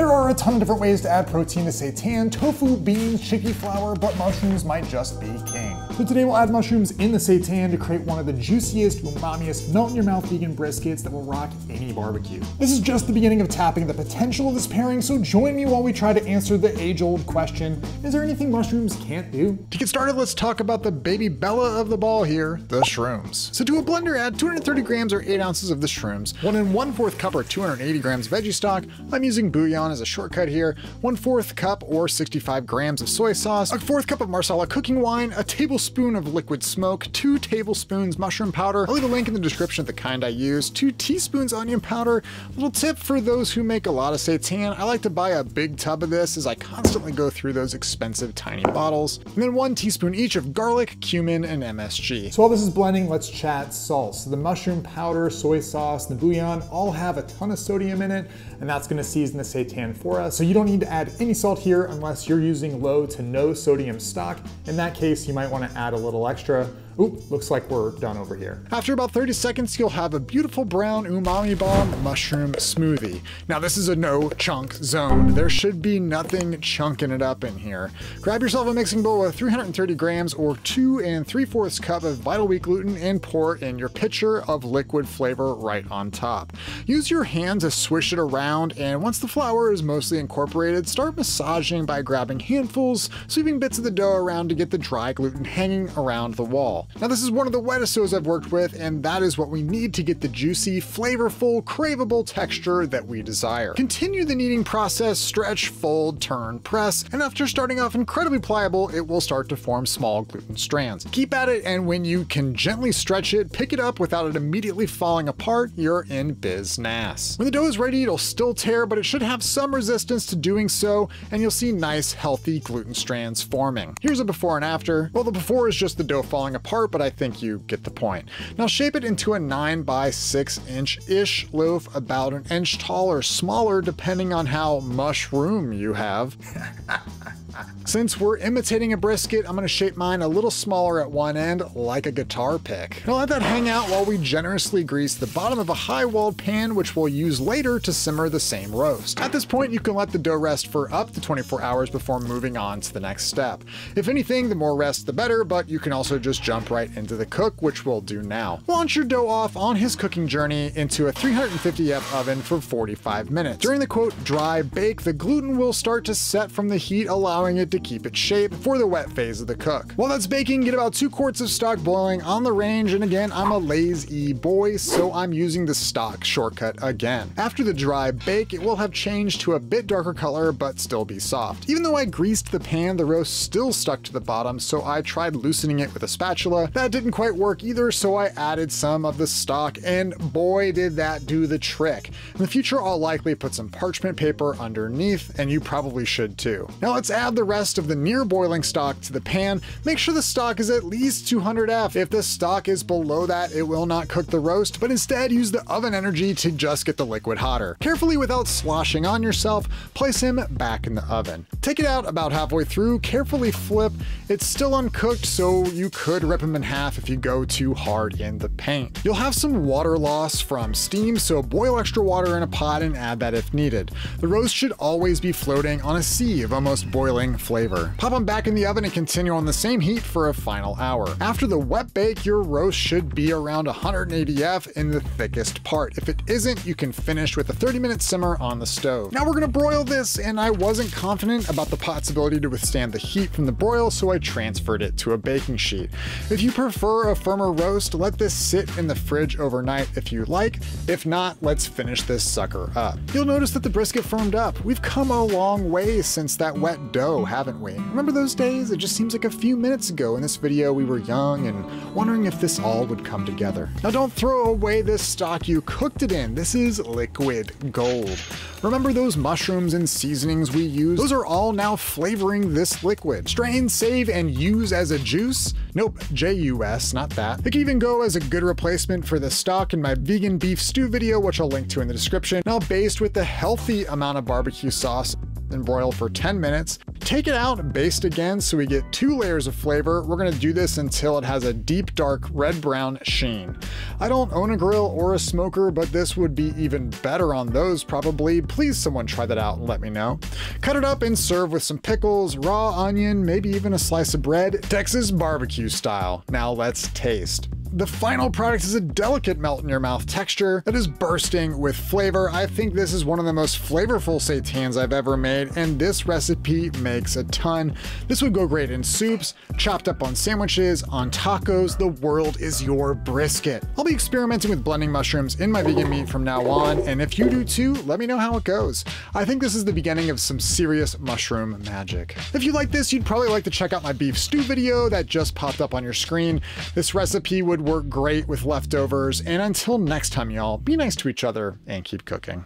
There are a ton of different ways to add protein to seitan, tofu, beans, chickpea flour, but mushrooms might just be king. So today we'll add mushrooms in the seitan to create one of the juiciest, umamiest, melt-in-your-mouth vegan briskets that will rock any barbecue. This is just the beginning of tapping the potential of this pairing, so join me while we try to answer the age-old question, is there anything mushrooms can't do? To get started, let's talk about the baby Bella of the ball here, the shrooms. So to a blender, add 230 grams or 8 ounces of the shrooms, 1 and 1 4th cup or 280 grams veggie stock, I'm using bouillon as a shortcut here, 1 4th cup or 65 grams of soy sauce, a 4th cup of Marsala cooking wine, a tablespoon of liquid smoke, 2 tablespoons mushroom powder, I'll leave a link in the description of the kind I use, 2 teaspoons onion powder, little tip for those who make a lot of seitan, I like to buy a big tub of this as I constantly go through those expensive tiny bottles, and then 1 teaspoon each of garlic, cumin, and MSG. So while this is blending, let's chat salt. So the mushroom powder, soy sauce, and the bouillon all have a ton of sodium in it, and that's gonna season the seitan So you don't need to add any salt here unless you're using low to no sodium stock. In that case, you might wanna add a little extra. Oop, looks like we're done over here. After about 30 seconds, you'll have a beautiful brown umami bomb mushroom smoothie. Now this is a no chunk zone. There should be nothing chunking it up in here. Grab yourself a mixing bowl with 330 grams or two and three fourths cup of Vital Wheat gluten and pour in your pitcher of liquid flavor right on top. Use your hand to swish it around and once the flour is mostly incorporated, start massaging by grabbing handfuls, sweeping bits of the dough around to get the dry gluten hanging around the wall. Now this is one of the wettest doughs I've worked with, and that is what we need to get the juicy, flavorful, craveable texture that we desire. Continue the kneading process, stretch, fold, turn, press, and after starting off incredibly pliable, it will start to form small gluten strands. Keep at it, and when you can gently stretch it, pick it up without it immediately falling apart, you're in biz-nas. When the dough is ready, it'll still tear, but it should have some resistance to doing so, and you'll see nice, healthy gluten strands forming. Here's a before and after. Well, the before is just the dough falling apart, apart, but I think you get the point. Now shape it into a 9 by 6 inch-ish loaf about an inch tall or smaller depending on how mushroom you have. Since we're imitating a brisket, I'm gonna shape mine a little smaller at one end, like a guitar pick. Now let that hang out while we generously grease the bottom of a high-walled pan, which we'll use later to simmer the same roast. At this point, you can let the dough rest for up to 24 hours before moving on to the next step. If anything, the more rest the better, but you can also just jump right into the cook, which we'll do now. Launch your dough off on his cooking journey into a 350F oven for 45 minutes. During the quote dry bake, the gluten will start to set from the heat, allowing it to keep its shape for the wet phase of the cook. While that's baking, get about two quarts of stock boiling on the range, and again, I'm a lazy boy, so I'm using the stock shortcut again. After the dry bake, it will have changed to a bit darker color, but still be soft. Even though I greased the pan, the roast still stuck to the bottom, so I tried loosening it with a spatula. That didn't quite work either, so I added some of the stock, and boy did that do the trick. In the future, I'll likely put some parchment paper underneath, and you probably should too. Now let's add the rest of the near boiling stock to the pan. Make sure the stock is at least 200F. If the stock is below that, it will not cook the roast, but instead use the oven energy to just get the liquid hotter. Carefully without sloshing on yourself, place him back in the oven. Take it out about halfway through, carefully flip. It's still uncooked, so you could rip him in half if you go too hard in the paint. You'll have some water loss from steam, so boil extra water in a pot and add that if needed. The roast should always be floating on a sea of almost boiling flavor. Pop them back in the oven and continue on the same heat for a final hour. After the wet bake, your roast should be around 180F in the thickest part. If it isn't, you can finish with a 30 minute simmer on the stove. Now we're gonna broil this, and I wasn't confident about the pot's ability to withstand the heat from the broil, so I transferred it to a baking sheet. If you prefer a firmer roast, let this sit in the fridge overnight if you like. If not, let's finish this sucker up. You'll notice that the brisket firmed up. We've come a long way since that wet dough, haven't we? Remember those days? It just seems like a few minutes ago in this video we were young and wondering if this all would come together. Now don't throw away this stock you cooked it in. This is liquid gold. Remember those mushrooms and seasonings we used? Those are all now flavoring this liquid. Strain, save, and use as a juice? Nope, JUS, not that. It can even go as a good replacement for the stock in my vegan beef stew video, which I'll link to in the description. Now baste with the healthy amount of barbecue sauce, and broil for 10 minutes. Take it out, baste again so we get two layers of flavor. We're gonna do this until it has a deep dark red-brown sheen. I don't own a grill or a smoker, but this would be even better on those probably. Please someone try that out and let me know. Cut it up and serve with some pickles, raw onion, maybe even a slice of bread, Texas barbecue style. Now let's taste. The final product is a delicate melt in your mouth texture that is bursting with flavor. I think this is one of the most flavorful seitans I've ever made, and this recipe makes a ton. This would go great in soups, chopped up on sandwiches, on tacos. The world is your brisket. I'll be experimenting with blending mushrooms in my vegan meat from now on, and if you do too, let me know how it goes. I think this is the beginning of some serious mushroom magic. If you like this, you'd probably like to check out my beef stew video that just popped up on your screen. This recipe would work great with leftovers. And until next time, y'all, be nice to each other and keep cooking.